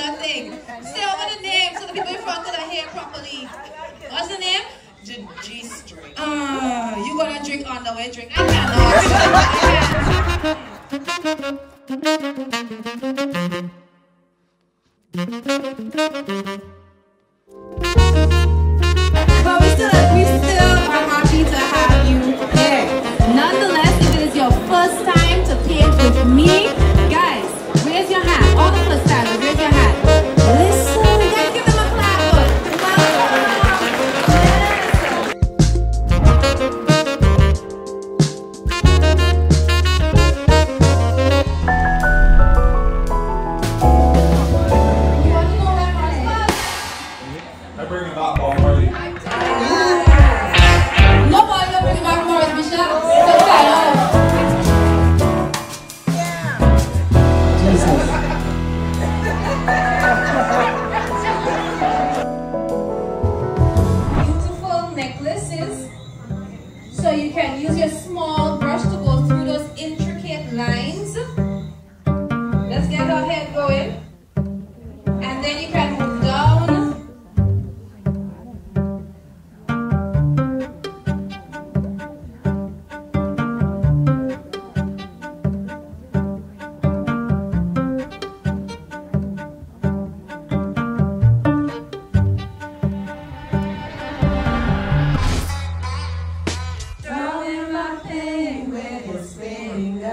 nothing. Say over the name so the people in front can hear properly. What's the name? The G string. Ah, uh, you gonna drink on the way drink? I cannot. I can't. Necklaces. So you can use your small brush to go through those intricate lines. Let's get our head going. And then you can Drawing my with his fingers.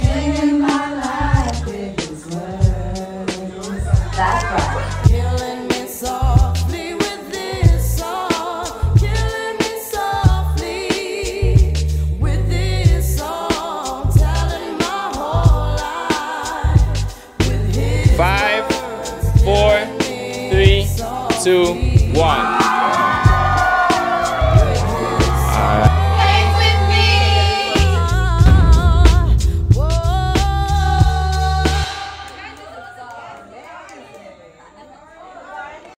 Singing my life with his words. That's right. Killing me softly with this song. Killing me softly with this song. Telling my whole life with his Five, four, three, two, one.